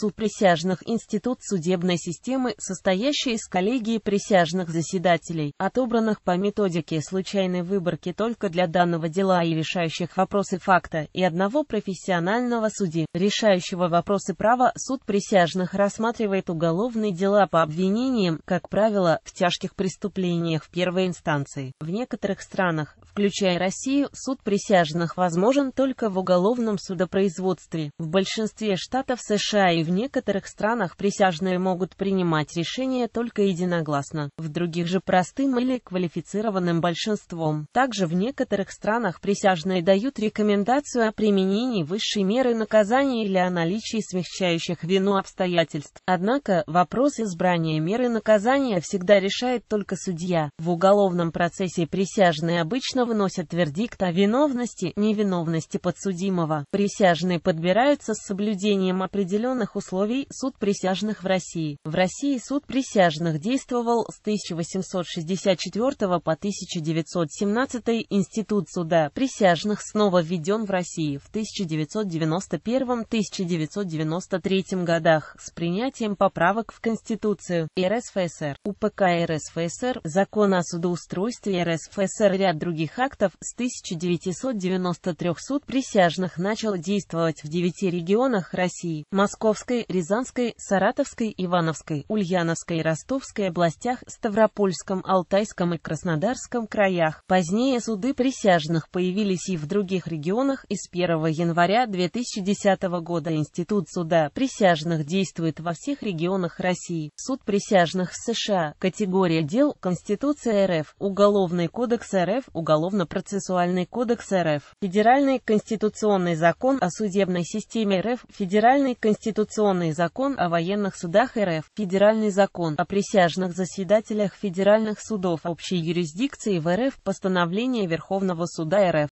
Суд присяжных – институт судебной системы, состоящий из коллегии присяжных заседателей, отобранных по методике случайной выборки только для данного дела и решающих вопросы факта, и одного профессионального судьи, решающего вопросы права. Суд присяжных рассматривает уголовные дела по обвинениям, как правило, в тяжких преступлениях в первой инстанции. В некоторых странах, включая Россию, суд присяжных возможен только в уголовном судопроизводстве. В большинстве штатов США и в некоторых странах присяжные могут принимать решения только единогласно, в других же простым или квалифицированным большинством. Также в некоторых странах присяжные дают рекомендацию о применении высшей меры наказания или о наличии смягчающих вину обстоятельств. Однако, вопрос избрания меры наказания всегда решает только судья. В уголовном процессе присяжные обычно выносят вердикт о виновности, невиновности подсудимого. Присяжные подбираются с соблюдением определенных условий суд присяжных в России. В России суд присяжных действовал с 1864 по 1917 Институт суда присяжных снова введен в России в 1991-1993 годах с принятием поправок в Конституцию. РСФСР, УПК РСФСР, Закон о судоустройстве РСФСР и ряд других актов. С 1993 суд присяжных начал действовать в девяти регионах России – Московской, Рязанской, Саратовской, Ивановской, Ульяновской Ростовской областях, Ставропольском, Алтайском и Краснодарском краях. Позднее суды присяжных появились и в других регионах и с 1 января 2010 года Институт суда присяжных действует во всех регионах России. Суд присяжных США. Категория дел Конституция РФ, Уголовный кодекс РФ, Уголовно-процессуальный кодекс РФ, Федеральный конституционный закон о судебной системе РФ, Федеральный конституционный закон о военных судах РФ, Федеральный закон о присяжных заседателях федеральных судов общей юрисдикции в РФ, постановление Верховного суда РФ.